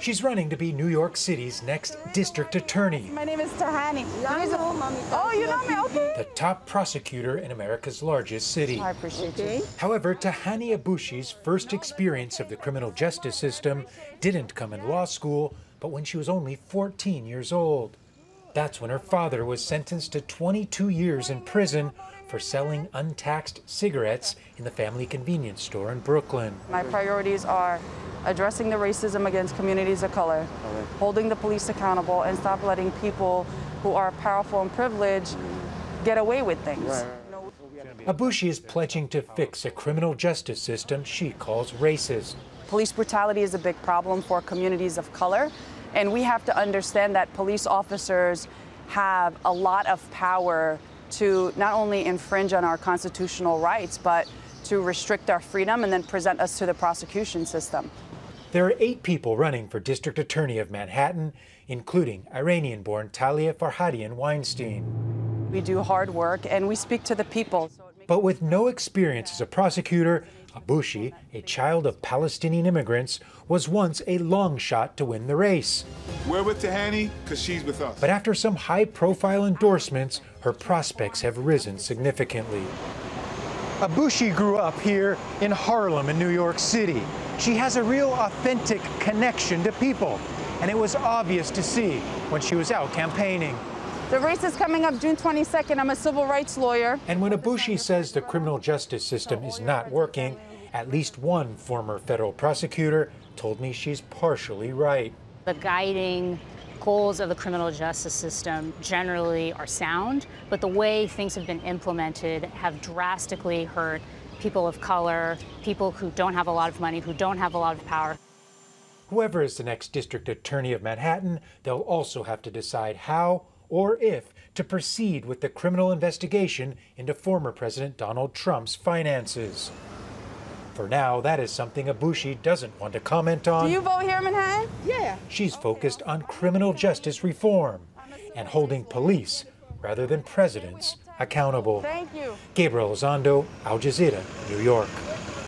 She's running to be New York City's next district attorney, My name is Tahanie. I know, mommy. Oh, you know me? Okay. the top prosecutor in America's largest city. I appreciate Okay. you. However, Tahanie Aboushi's first experience of the criminal justice system didn't come in law school, but when she was only 14 years old. That's when her father was sentenced to 22 years in prison for selling untaxed cigarettes in the family convenience store in Brooklyn. My priorities are addressing the racism against communities of color, holding the police accountable, and stop letting people who are powerful and privileged get away with things. You Aboushi is pledging to fix a criminal justice system she calls racist. Police brutality is a big problem for communities of color, and we have to understand that police officers have a lot of power to not only infringe on our constitutional rights, but to restrict our freedom and then present us to the prosecution system. There are eight people running for district attorney of Manhattan, including Iranian born Tali Farhadian Weinstein. We do hard work and we speak to the people. But with no experience as a prosecutor, Aboushi, a child of Palestinian immigrants, was once a long shot to win the race. We're with Tahanie because she's with us. But after some high profile endorsements, her prospects have risen significantly. Aboushi grew up here in Harlem in New York City. She has a real authentic connection to people, and it was obvious to see when she was out campaigning. The race is coming up June 22nd. I'm a civil rights lawyer. And when Aboushi says the criminal justice system is not working, at least one former federal prosecutor told me she's partially right. The guiding goals of the criminal justice system generally are sound, but the way things have been implemented have drastically hurt people of color, people who don't have a lot of money, who don't have a lot of power. Whoever is the next district attorney of Manhattan, they'll also have to decide how or if to proceed with the criminal investigation into former President Donald Trump's finances. For now, that is something Aboushi doesn't want to comment on. Do on. you vote here in Manhattan? Yeah. She's focused on criminal justice reform and holding police, rather than presidents, accountable. Thank you. Gabriel Elizondo, Al Jazeera, New York.